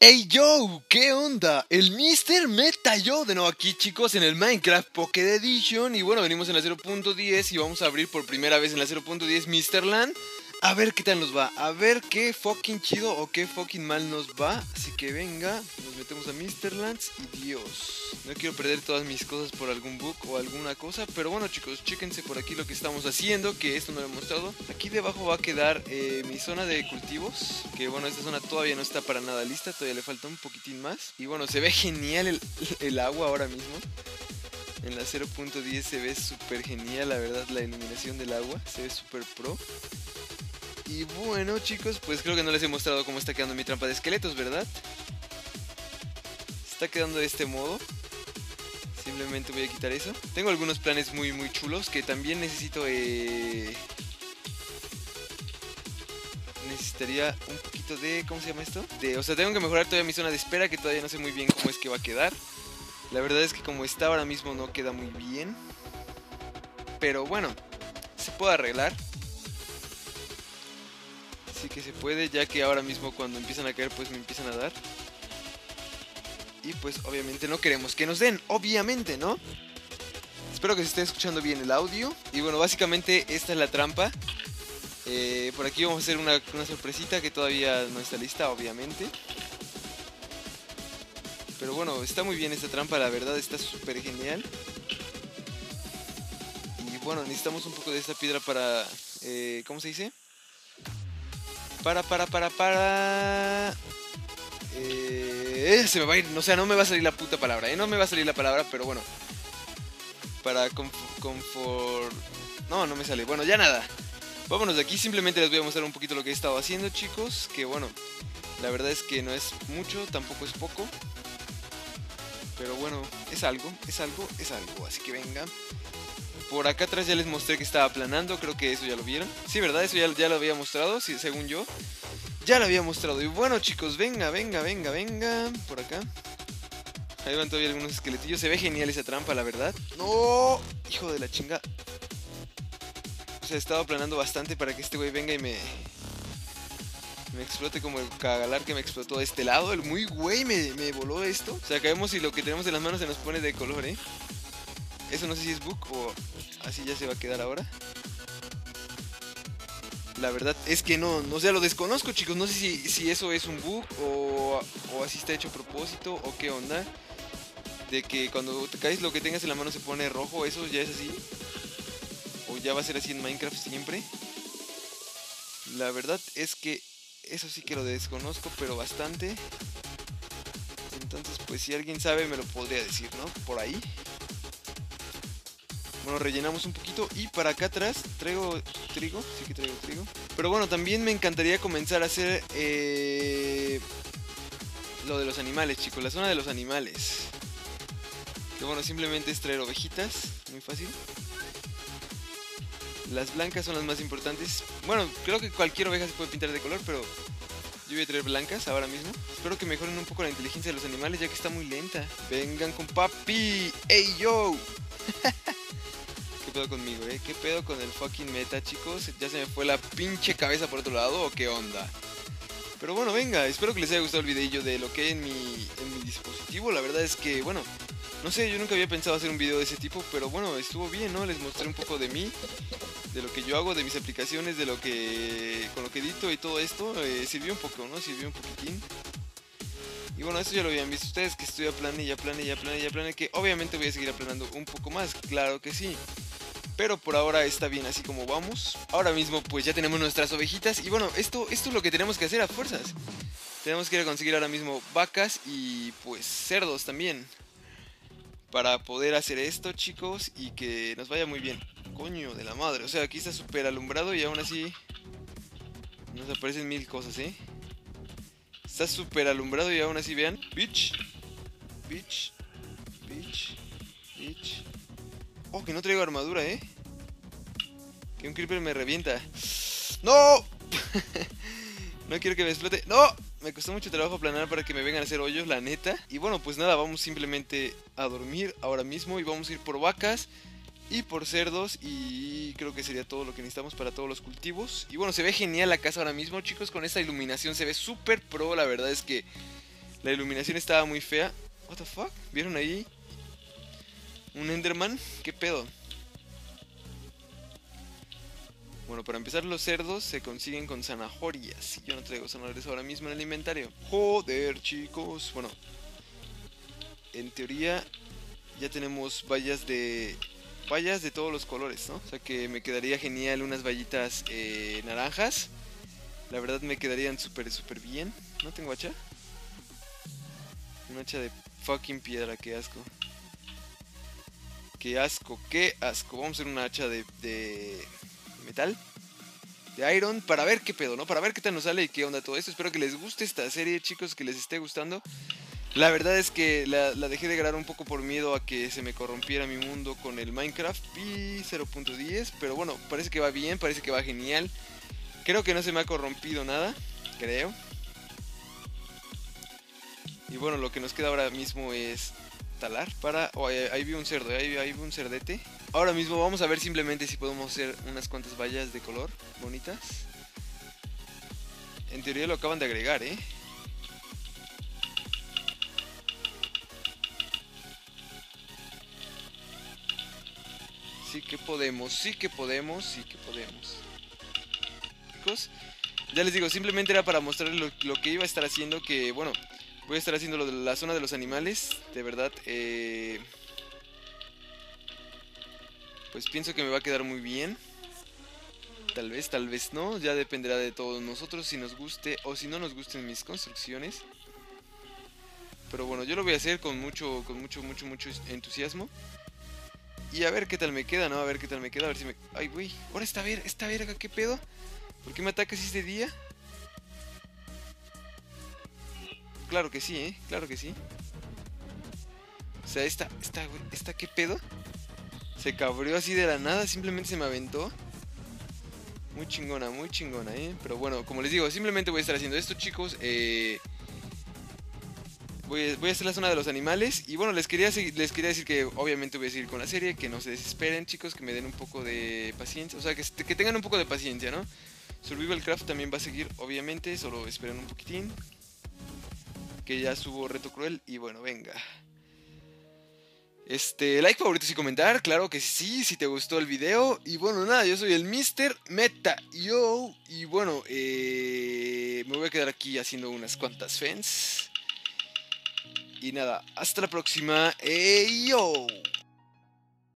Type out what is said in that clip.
Hey yo, ¿qué onda? El Mister me talló de nuevo aquí chicos en el Minecraft Pocket Edition Y bueno, venimos en la 0.10 y vamos a abrir por primera vez en la 0.10 Mr. Land a ver qué tal nos va, a ver qué fucking chido o qué fucking mal nos va. Así que venga, nos metemos a Mr. Lands y Dios. No quiero perder todas mis cosas por algún bug o alguna cosa. Pero bueno chicos, chéquense por aquí lo que estamos haciendo, que esto no lo he mostrado. Aquí debajo va a quedar eh, mi zona de cultivos. Que bueno, esta zona todavía no está para nada lista, todavía le falta un poquitín más. Y bueno, se ve genial el agua ahora mismo. En la 0.10 se ve súper genial, la verdad, la iluminación del agua. Se ve súper pro. Y bueno chicos, pues creo que no les he mostrado cómo está quedando mi trampa de esqueletos, ¿verdad? Está quedando de este modo. Simplemente voy a quitar eso. Tengo algunos planes muy muy chulos que también necesito... Eh... Necesitaría un poquito de... ¿Cómo se llama esto? De, o sea, tengo que mejorar todavía mi zona de espera que todavía no sé muy bien cómo es que va a quedar. La verdad es que como está ahora mismo no queda muy bien. Pero bueno, se puede arreglar. Sí que se puede, ya que ahora mismo cuando empiezan a caer pues me empiezan a dar. Y pues obviamente no queremos que nos den, obviamente, ¿no? Espero que se esté escuchando bien el audio. Y bueno, básicamente esta es la trampa. Eh, por aquí vamos a hacer una, una sorpresita que todavía no está lista, obviamente. Pero bueno, está muy bien esta trampa, la verdad está súper genial. Y bueno, necesitamos un poco de esta piedra para... Eh, ¿Cómo se dice? Para, para, para, para. Eh, se me va a ir. O sea, no me va a salir la puta palabra. ¿eh? No me va a salir la palabra, pero bueno. Para confort. No, no me sale. Bueno, ya nada. Vámonos de aquí. Simplemente les voy a mostrar un poquito lo que he estado haciendo, chicos. Que bueno, la verdad es que no es mucho, tampoco es poco. Pero bueno, es algo, es algo, es algo. Así que venga. Por acá atrás ya les mostré que estaba aplanando, creo que eso ya lo vieron. Sí, ¿verdad? Eso ya, ya lo había mostrado, sí, según yo. Ya lo había mostrado. Y bueno, chicos, venga, venga, venga, venga. Por acá. Ahí van todavía algunos esqueletillos. Se ve genial esa trampa, la verdad. ¡No! Hijo de la chinga. O sea, he estado aplanando bastante para que este güey venga y me... Me explote como el cagalar que me explotó de este lado. El muy güey me, me voló esto. O sea, caemos y lo que tenemos en las manos se nos pone de color, ¿eh? Eso no sé si es bug o así ya se va a quedar ahora. La verdad es que no, no sé, lo desconozco chicos, no sé si, eso es un bug o, o, así está hecho a propósito o qué onda. De que cuando te caes lo que tengas en la mano se pone rojo, eso ya es así. O ya va a ser así en Minecraft siempre. La verdad es que eso sí que lo desconozco, pero bastante. Entonces, pues si alguien sabe me lo podría decir, ¿no? Por ahí. Bueno, rellenamos un poquito y para acá atrás traigo trigo, sí que traigo trigo. Pero bueno, también me encantaría comenzar a hacer eh, lo de los animales, chicos, la zona de los animales. Que bueno, simplemente es traer ovejitas, muy fácil. Las blancas son las más importantes. Bueno, creo que cualquier oveja se puede pintar de color, pero yo voy a traer blancas ahora mismo. Espero que mejoren un poco la inteligencia de los animales, ya que está muy lenta. Vengan con papi. ¡Ey, yo! ¿Qué pedo conmigo, eh? ¿Qué pedo con el fucking meta, chicos? ¿Ya se me fue la pinche cabeza por otro lado o qué onda? Pero bueno, venga, espero que les haya gustado el videillo de lo que hay en mi, en mi dispositivo. La verdad es que, bueno, no sé, yo nunca había pensado hacer un video de ese tipo, pero bueno, estuvo bien, ¿no? Les mostré un poco de mí, de lo que yo hago, de mis aplicaciones, de lo que... con lo que edito y todo esto. Eh, sirvió un poco, ¿no? Sirvió un poquitín. Y bueno, esto ya lo habían visto ustedes, que estoy a plane y a plane y a plane y a plane, que obviamente voy a seguir aplanando un poco más, claro que sí. Pero por ahora está bien así como vamos. Ahora mismo pues ya tenemos nuestras ovejitas. Y bueno, esto, esto es lo que tenemos que hacer a fuerzas. Tenemos que ir a conseguir ahora mismo vacas y pues cerdos también. Para poder hacer esto chicos y que nos vaya muy bien. Coño de la madre. O sea, aquí está súper alumbrado y aún así nos aparecen mil cosas, ¿eh? Está súper alumbrado y aún así vean. Bitch. Bitch. Bitch. Bitch. Oh, que no traigo armadura, ¿eh? Que un creeper me revienta. ¡No! no quiero que me explote. ¡No! Me costó mucho trabajo planear para que me vengan a hacer hoyos, la neta. Y bueno, pues nada, vamos simplemente a dormir ahora mismo y vamos a ir por vacas y por cerdos y creo que sería todo lo que necesitamos para todos los cultivos. Y bueno, se ve genial la casa ahora mismo, chicos, con esta iluminación se ve súper pro, la verdad es que La iluminación estaba muy fea. What the fuck? ¿Vieron ahí? Un Enderman. ¿Qué pedo? Bueno, para empezar los cerdos se consiguen con zanahorias. Yo no traigo zanahorias ahora mismo en el inventario. Joder, chicos. Bueno, en teoría ya tenemos vallas de vallas de todos los colores, ¿no? O sea que me quedaría genial unas vallitas eh, naranjas. La verdad me quedarían súper, súper bien. ¿No tengo hacha? Un hacha de fucking piedra, qué asco. Qué asco, qué asco. Vamos a hacer una hacha de, de metal. De Iron. Para ver qué pedo, ¿no? Para ver qué tal nos sale y qué onda todo esto. Espero que les guste esta serie, chicos. Que les esté gustando. La verdad es que la, dejé de grabar un poco por miedo a que se me corrompiera mi mundo con el Minecraft Pi 0.10. Pero bueno, parece que va bien, parece que va genial. Creo que no se me ha corrompido nada, creo. Y bueno, lo que nos queda ahora mismo es talar para... Oh, ahí, vi un cerdo, ahí, vi un cerdete. Ahora mismo vamos a ver simplemente si podemos hacer unas cuantas vallas de color bonitas. En teoría lo acaban de agregar, ¿eh? Sí que podemos, sí que podemos, sí que podemos. Chicos, ya les digo, simplemente era para mostrarles lo, que iba a estar haciendo, que bueno, voy a estar haciendo lo de la zona de los animales, de verdad, eh, pues pienso que me va a quedar muy bien. Tal vez, tal vez no, ya dependerá de todos nosotros si nos guste o si no nos gusten mis construcciones. Pero bueno, yo lo voy a hacer con mucho, con mucho, mucho, mucho entusiasmo. Y a ver qué tal me queda, ¿no? A ver qué tal me queda, a ver si me... Ay, güey, ahora esta, ver esta verga, ¿qué pedo? ¿Por qué me atacas este día? Claro que sí, ¿eh? Claro que sí. O sea, esta, esta, güey, esta, ¿qué pedo? Se cabrió así de la nada, simplemente se me aventó. Muy chingona, muy chingona, ¿eh? Pero bueno, como les digo, simplemente voy a estar haciendo esto, chicos. Eh voy, a hacer la zona de los animales. Y bueno, les quería, les quería decir que obviamente voy a seguir con la serie, que no se desesperen chicos, que me den un poco de paciencia, o sea, que, que tengan un poco de paciencia, ¿no? Survival Craft también va a seguir, obviamente, solo esperen un poquitín. Que ya subo reto cruel y bueno, venga. Este, like, favoritos y comentar, claro que sí, si te gustó el video. Y bueno, nada, yo soy el Mr. Meta Yo. Y bueno, eh, me voy a quedar aquí haciendo unas cuantas fans. Y nada, hasta la próxima. ¡Ey, yo!